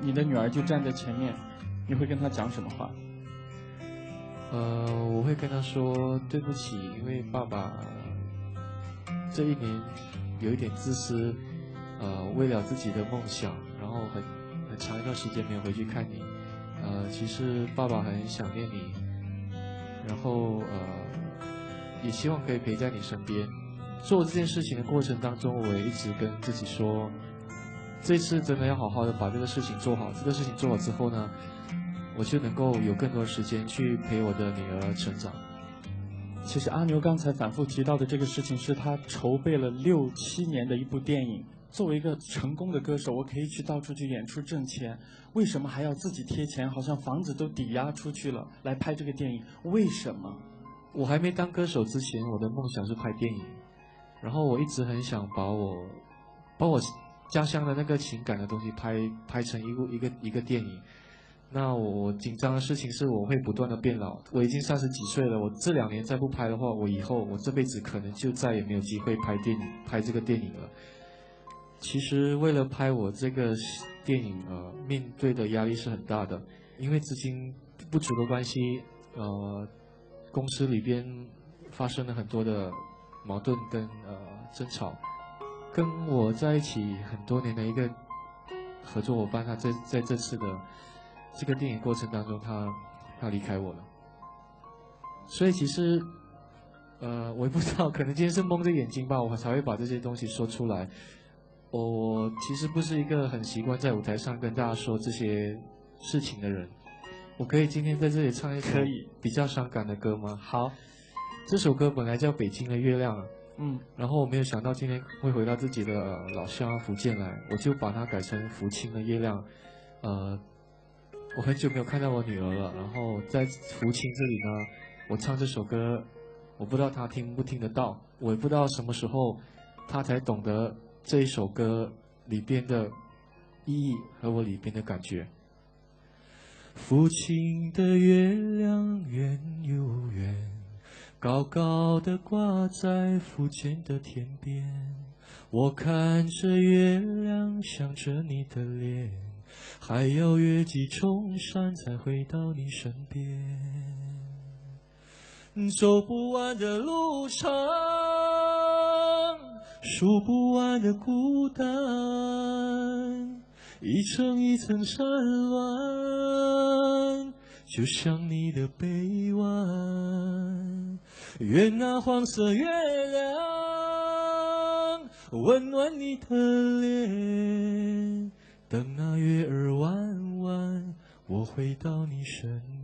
你的女儿就站在前面，你会跟她讲什么话？呃，我会跟她说对不起，因为爸爸这一年有一点自私，呃，为了自己的梦想，然后很很长一段时间没有回去看你，呃，其实爸爸很想念你，然后呃，也希望可以陪在你身边。做这件事情的过程当中，我也一直跟自己说。这次真的要好好的把这个事情做好。这个事情做好之后呢，我就能够有更多时间去陪我的女儿成长。其实阿牛刚才反复提到的这个事情，是他筹备了六七年的一部电影。作为一个成功的歌手，我可以去到处去演出挣钱，为什么还要自己贴钱？好像房子都抵押出去了来拍这个电影，为什么？我还没当歌手之前，我的梦想是拍电影，然后我一直很想把我，把我。家乡的那个情感的东西拍拍成一部一个一个电影，那我紧张的事情是我会不断的变老，我已经三十几岁了，我这两年再不拍的话，我以后我这辈子可能就再也没有机会拍电影拍这个电影了。其实为了拍我这个电影呃，面对的压力是很大的，因为资金不足的关系，呃，公司里边发生了很多的矛盾跟呃争吵。跟我在一起很多年的一个合作伙伴，他在在这次的这个电影过程当中，他他离开我了。所以其实，呃，我也不知道，可能今天是蒙着眼睛吧，我才会把这些东西说出来。我其实不是一个很习惯在舞台上跟大家说这些事情的人。我可以今天在这里唱一首比较伤感的歌吗？好，这首歌本来叫《北京的月亮》。嗯，然后我没有想到今天会回到自己的老乡福建来，我就把它改成福清的月亮。呃，我很久没有看到我女儿了，然后在福清这里呢，我唱这首歌，我不知道她听不听得到，我也不知道什么时候她才懂得这一首歌里边的意义和我里边的感觉。福清的月亮圆又圆。高高的挂在福建的天边，我看着月亮，想着你的脸，还要越几重山才回到你身边。走不完的路程，数不完的孤单，一层一层山峦，就像你的臂弯。愿那黄色月亮温暖你的脸，等那月儿弯弯，我回到你身边。